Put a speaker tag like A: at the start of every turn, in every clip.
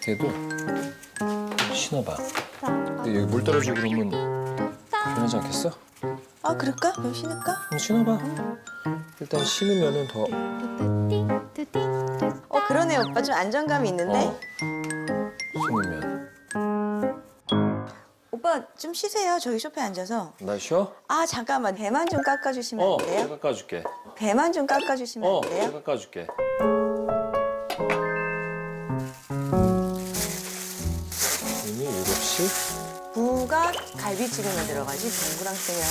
A: 걔도 신어봐. 근데 여기 물 떨어지고 그러면 변하지 않겠어?
B: 아 그럴까? 그럼 신을까?
A: 한번 신어봐. 일단 신으면 은 더
B: 어 그러네 오빠 좀 안정감이 있는데.
A: 어.
B: 오빠 좀 쉬세요. 저기 소파에 앉아서.
A: 나 쉬어?
B: 아 잠깐만 배만 좀 깎아주시면
A: 어,
B: 안 돼요?
A: 내가 깎아줄게.
B: 배만 좀 깎아주시면
A: 어,
B: 안 돼요?
A: 내가 깎아줄게. 이미 7시?
B: 무가 갈비찜에만 들어가지 동그랑땡이랑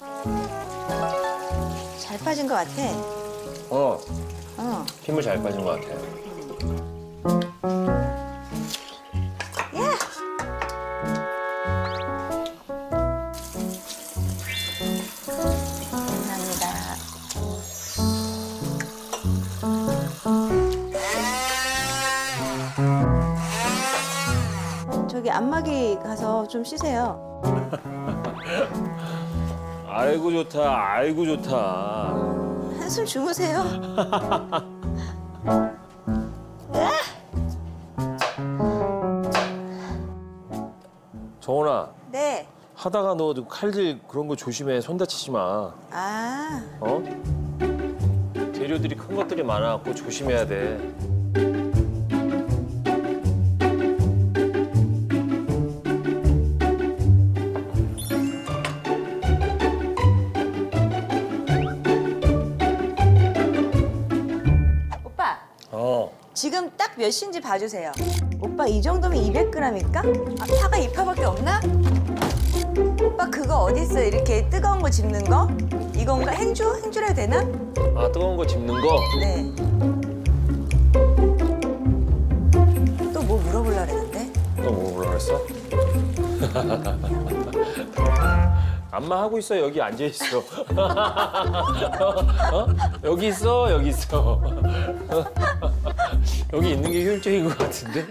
B: 안 들어가. 잘 빠진 것 같아.
A: 어,
B: 어.
A: 힘을 잘 빠진 것 같아.
B: 저기 안마기 가서 좀 쉬세요.
A: 아이고 좋다, 아이고 좋다.
B: 한숨 주무세요.
A: 정원아,
B: 네.
A: 하다가 너 칼질 그런 거 조심해. 손 다치지 마.
B: 아,
A: 어? 재료들이 큰 것들이 많아갖고 조심해야 돼.
B: 지금 딱 몇 시인지 봐주세요. 오빠 이 정도면 200g일까? 아, 파가 이 파밖에 없나? 오빠 그거 어디 있어? 이렇게 뜨거운 거 집는 거? 이건가? 행주? 행주라 해도 되나?
A: 아, 뜨거운 거 집는 거?
B: 네. 또 뭐 물어보려고 그랬는데?
A: 너뭐 뭐라 그랬어? 안마 하고 있어 여기 앉아 있어. 어? 여기 있어 여기 있어. 여기 있는 게 효율적인 것 같은데?